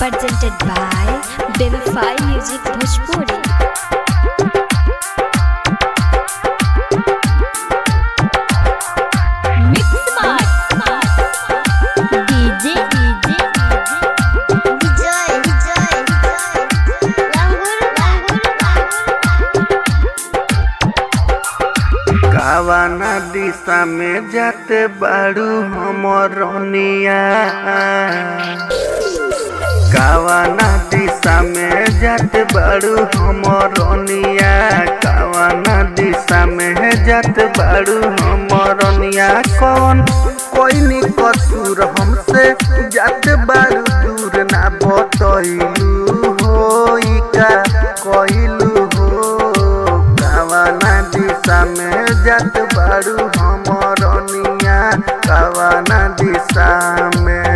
presented by Bimify Music Bhojpuri. कावाना दिशा में जाते बाड़ू हम रनिया कवना दिशा में जत बड़ू हमरनिया कवना दिशा में जात बड़ू हमरनिया कौन कोई नी कसूर हमसे जत बड़ू दूर ना बतलू होई का कहलू हो। कवाना दिशा में जत बड़ू हमरनिया कवना दिशा में